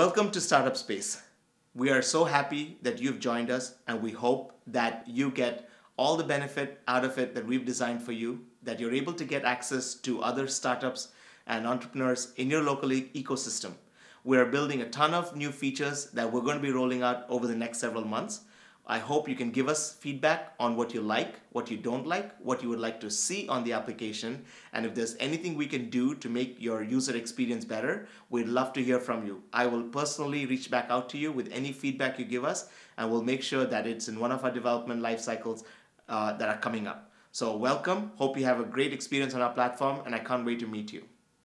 Welcome to Startup Space. We are so happy that you've joined us, and we hope that you get all the benefit out of it that we've designed for you, that you're able to get access to other startups and entrepreneurs in your local e- ecosystem. We're building a ton of new features that we're going to be rolling out over the next several months. I hope you can give us feedback on what you like, what you don't like, what you would like to see on the application, and if there's anything we can do to make your user experience better, we'd love to hear from you. I will personally reach back out to you with any feedback you give us, and we'll make sure that it's in one of our development life cycles uh, that are coming up. So, welcome. Hope you have a great experience on our platform, and I can't wait to meet you.